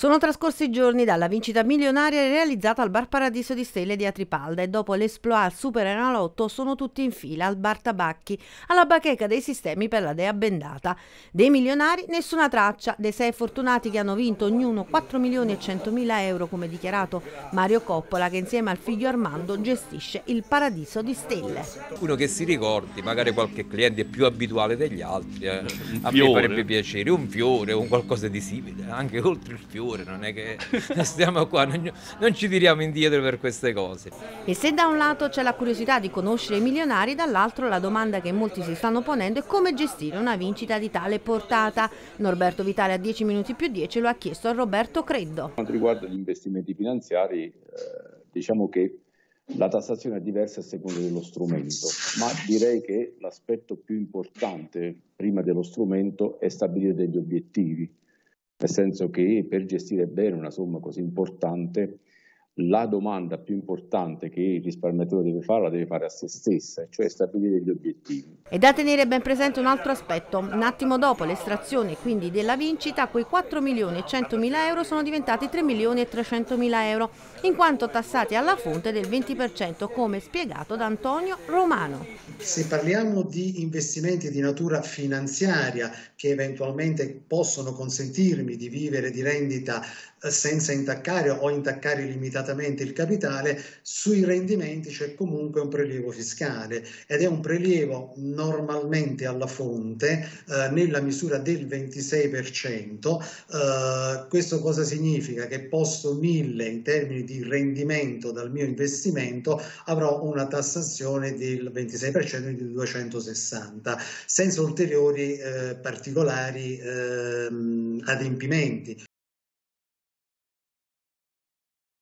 Sono trascorsi giorni dalla vincita milionaria realizzata al Bar Paradiso di Stelle di Atripalda e dopo l'esploit Super Enalotto sono tutti in fila al Bar Tabacchi, alla bacheca dei sistemi per la dea bendata. Dei milionari nessuna traccia, dei sei fortunati che hanno vinto ognuno 4 milioni e 100 mila euro come dichiarato Mario Coppola che insieme al figlio Armando gestisce il Paradiso di Stelle. Uno che si ricordi, magari qualche cliente più abituale degli altri, eh. a me farebbe piacere, un fiore, un qualcosa di simile, anche oltre il fiore pure, non è che stiamo qua, non, non, ci tiriamo indietro per queste cose. E se da un lato c'è la curiosità di conoscere i milionari, dall'altro la domanda che molti si stanno ponendo è come gestire una vincita di tale portata. Norberto Vitale a 10 minuti più 10 lo ha chiesto a Roberto Creddo. Per quanto riguarda gli investimenti finanziari, eh, diciamo che la tassazione è diversa a seconda dello strumento, ma direi che l'aspetto più importante prima dello strumento è stabilire degli obiettivi nel senso che per gestire bene una somma così importante la domanda più importante che il risparmiatore deve fare la deve fare a se stessa, cioè stabilire gli obiettivi. E da tenere ben presente un altro aspetto, un attimo dopo l'estrazione quindi della vincita, quei 4 milioni e 100 mila euro sono diventati 3 milioni e 300 mila euro, in quanto tassati alla fonte del 20% come spiegato da Antonio Romano. Se parliamo di investimenti di natura finanziaria che eventualmente possono consentirmi di vivere di rendita eh, senza intaccare o intaccare limitatamente il capitale, sui rendimenti c'è comunque un prelievo fiscale ed è un prelievo normalmente alla fonte eh, nella misura del 26%. Eh, questo cosa significa? Che posto 1000 in termini di rendimento dal mio investimento avrò una tassazione del 26% di 260 senza ulteriori eh, particolari ehm, adempimenti.